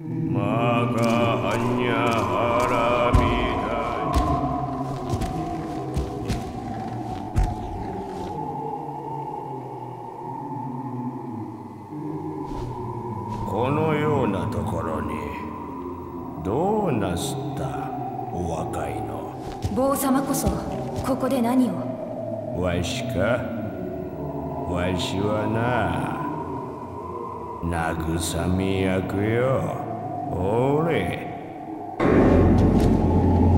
Magahanya harami このようなところにどうなすったお若いの。坊様こそここで何を？わしか？わしはな。慰め役よ。おれ。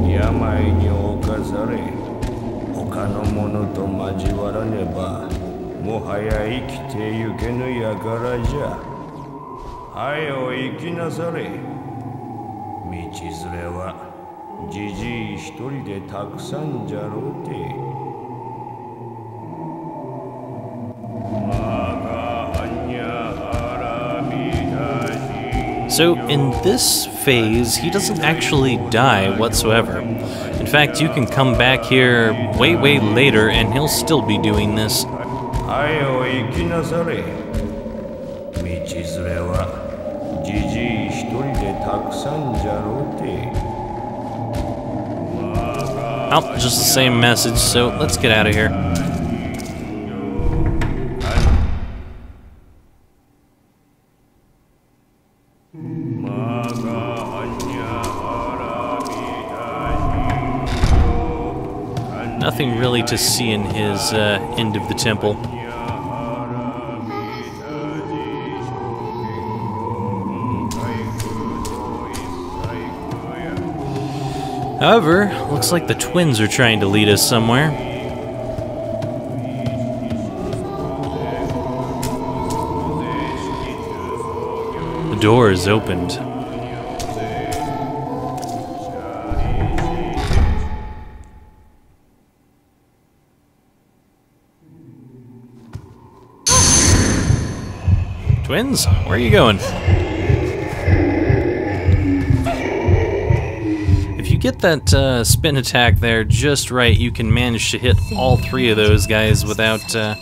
病に侵され他の者と交わらねばもはや生きてゆけぬ輩じゃ。はよ生きなされ。道連れはじじい一人でたくさんじゃろうて。So in this phase, he doesn't actually die whatsoever. In fact, you can come back here way, way later and he'll still be doing this. Oh, just the same message, so let's get out of here. Nothing really to see in his uh, end of the temple. However, looks like the twins are trying to lead us somewhere. The door is opened. Where are you going? If you get that uh, spin attack there just right, you can manage to hit all three of those guys without uh,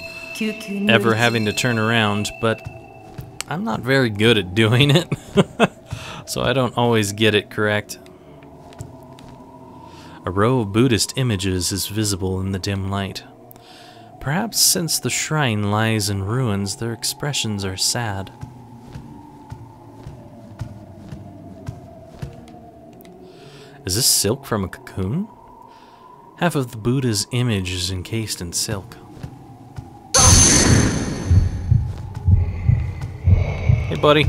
ever having to turn around, but I'm not very good at doing it, so I don't always get it correct. A row of Buddhist images is visible in the dim light. Perhaps since the shrine lies in ruins, their expressions are sad. Is this silk from a cocoon? Half of the Buddha's image is encased in silk. Hey, buddy.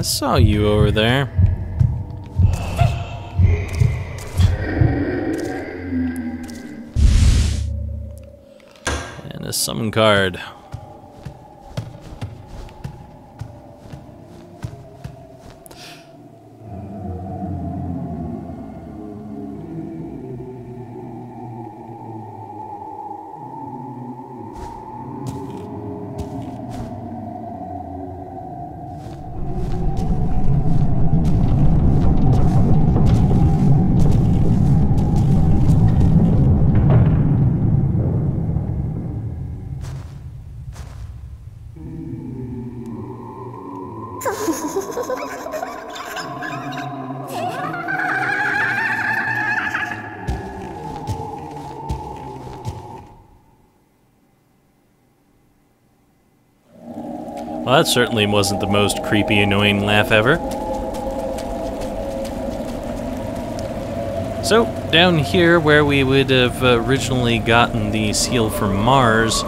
I saw you over there. And a summon card. That certainly wasn't the most creepy, annoying laugh ever. So, down here where we would have originally gotten the seal from Mars,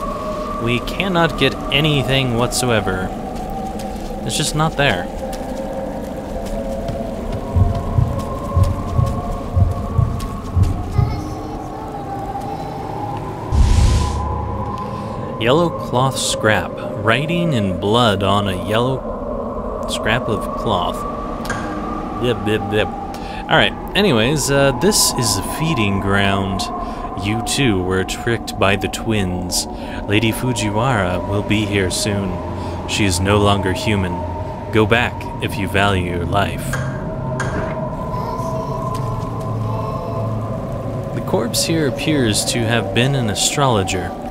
we cannot get anything whatsoever. It's just not there. Yellow cloth scrap writing in blood on a yellow scrap of cloth. Yep, yep, yep. Alright, anyways, uh, this is the feeding ground. You too were tricked by the twins. Lady Fujiwara will be here soon. She is no longer human. Go back if you value your life. The corpse here appears to have been an astrologer.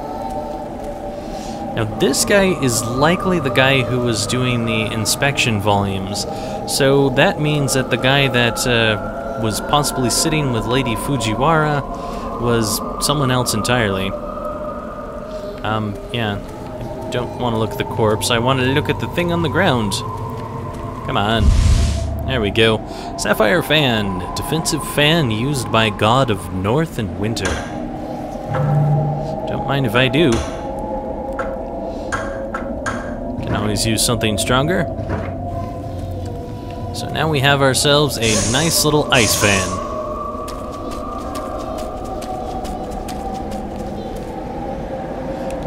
Now, this guy is likely the guy who was doing the inspection volumes, so that means that the guy that uh, was possibly sitting with Lady Fujiwara was someone else entirely. Um, yeah. I don't want to look at the corpse. I want to look at the thing on the ground. Come on. There we go. Sapphire Fan. Defensive fan used by God of North and Winter. Don't mind if I do. Can always use something stronger. So now we have ourselves a nice little ice fan.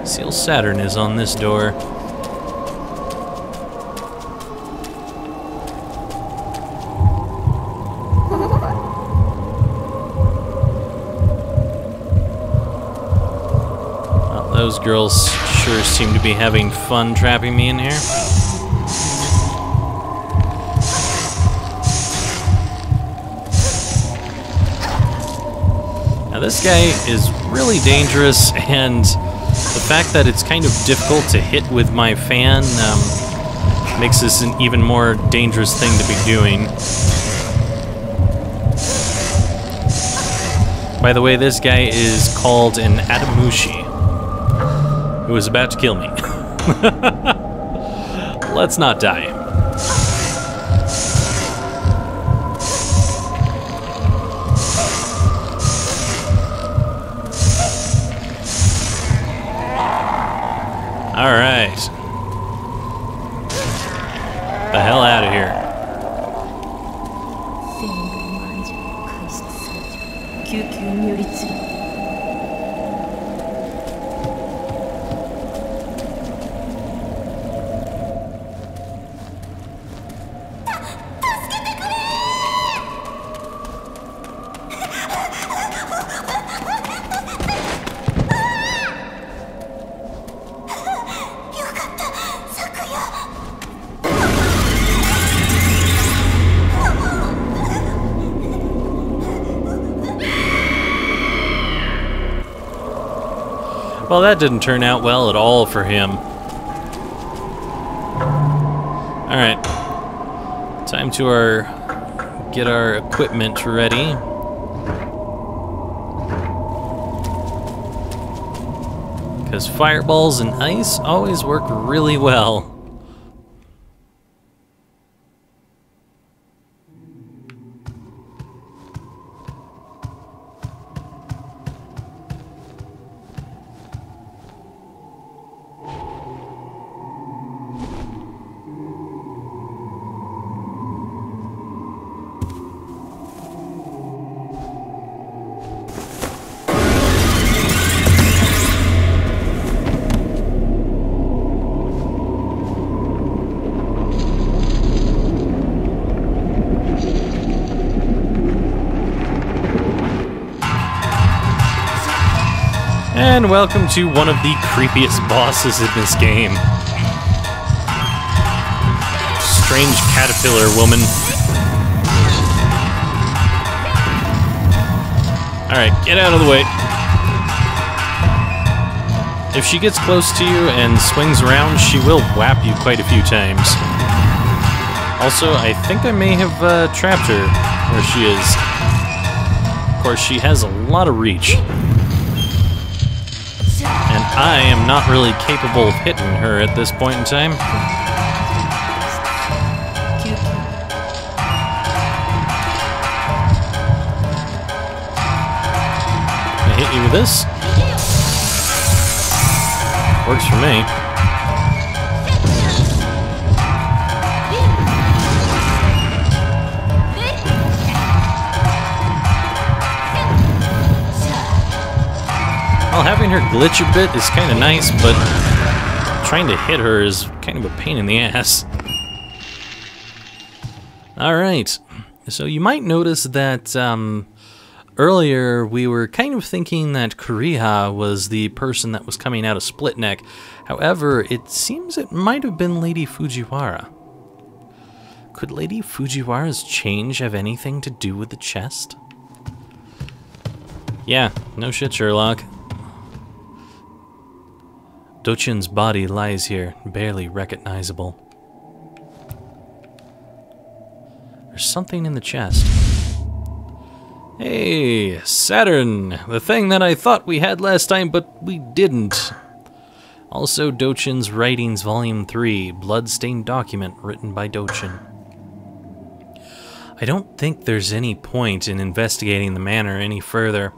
Seal Saturn is on this door. Those girls sure seem to be having fun trapping me in here. Now this guy is really dangerous and the fact that it's kind of difficult to hit with my fan um, makes this an even more dangerous thing to be doing. By the way, this guy is called an Adamushi, who is about to kill me. Let's not die. All right. The hell out of here. Well, that didn't turn out well at all for him. Alright. Time to our get our equipment ready. Because fireballs and ice always work really well. And welcome to one of the creepiest bosses in this game. Strange caterpillar woman. Alright, get out of the way. If she gets close to you and swings around, she will whap you quite a few times. Also, I think I may have uh, trapped her where she is. Of course, she has a lot of reach. I am not really capable of hitting her at this point in time. I hit you with this. Works for me. Her glitch a bit is kind of nice, but trying to hit her is kind of a pain in the ass. Alright, so you might notice that um, earlier we were kind of thinking that Kuriha was the person that was coming out of Split Neck. However, it seems it might have been Lady Fujiwara. Could Lady Fujiwara's change have anything to do with the chest? Yeah, no shit, Sherlock. Dochin's body lies here, barely recognizable. There's something in the chest. Hey, Saturn! The thing that I thought we had last time, but we didn't. Also, Dochin's Writings, Volume 3, Bloodstained Document, written by Dochin. I don't think there's any point in investigating the manor any further.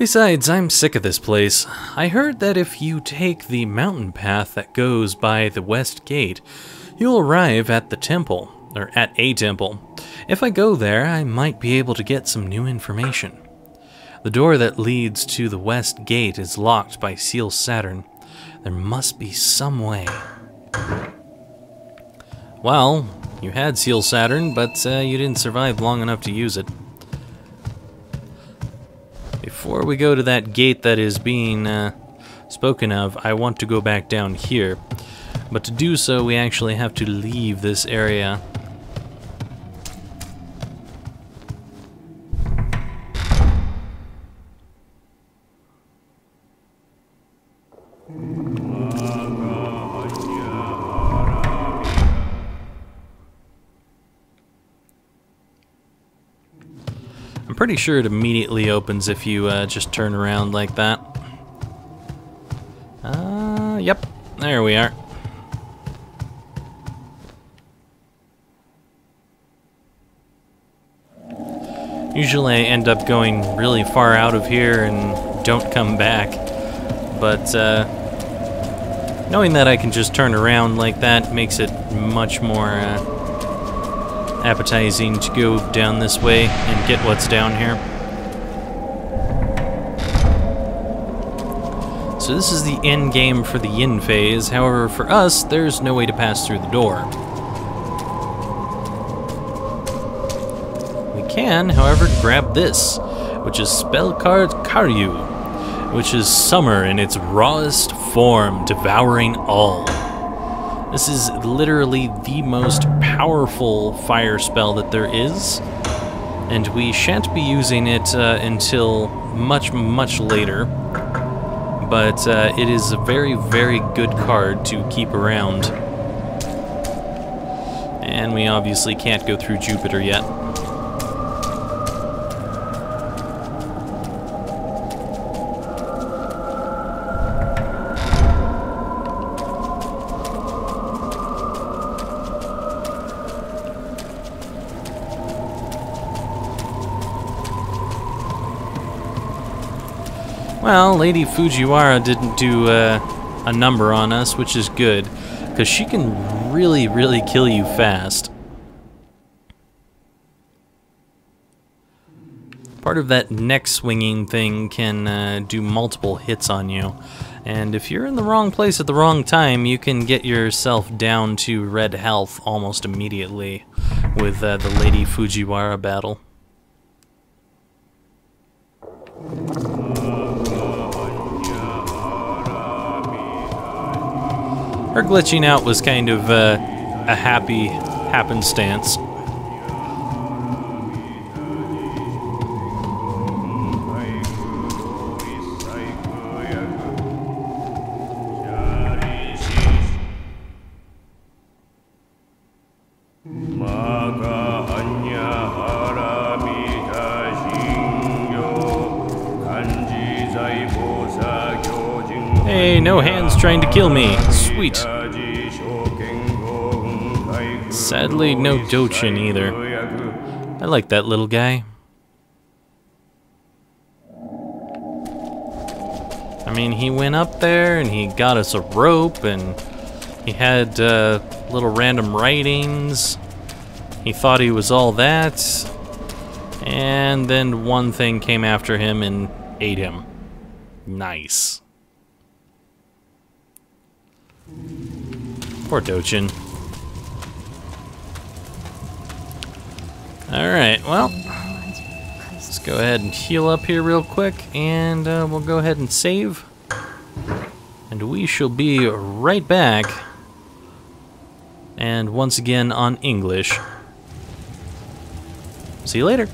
Besides, I'm sick of this place. I heard that if you take the mountain path that goes by the west gate, you'll arrive at the temple, or at a temple. If I go there, I might be able to get some new information. The door that leads to the west gate is locked by Seal Saturn. There must be some way. Well, you had Seal Saturn, but uh, you didn't survive long enough to use it. Before we go to that gate that is being uh, spoken of, I want to go back down here. But to do so, we actually have to leave this area. Pretty sure it immediately opens if you uh, just turn around like that. Uh, yep, there we are. Usually I end up going really far out of here and don't come back. But uh, knowing that I can just turn around like that makes it much more uh, appetizing to go down this way and get what's down here. So this is the end game for the yin phase, however for us, there's no way to pass through the door. We can, however, grab this, which is Spellcard Karyu, which is summer in its rawest form, devouring all. This is literally the most powerful fire spell that there is, and we shan't be using it uh, until much, much later but uh, it is a very, very good card to keep around. And we obviously can't go through Jupiter yet. Well, Lady Fujiwara didn't do uh, a number on us, which is good, because she can really, really kill you fast. Part of that neck swinging thing can uh, do multiple hits on you, and if you're in the wrong place at the wrong time, you can get yourself down to red health almost immediately with uh, the Lady Fujiwara battle. Her glitching out was kind of uh, a happy happenstance. Hey, no hands trying to kill me. Sweet. Sadly, no Dochin either. I like that little guy. I mean, he went up there and he got us a rope and he had uh, little random writings. He thought he was all that. And then one thing came after him and ate him. Nice. Poor Dochin. Alright, well, let's go ahead and heal up here real quick, and uh, we'll go ahead and save. And we shall be right back. And once again on English. See you later.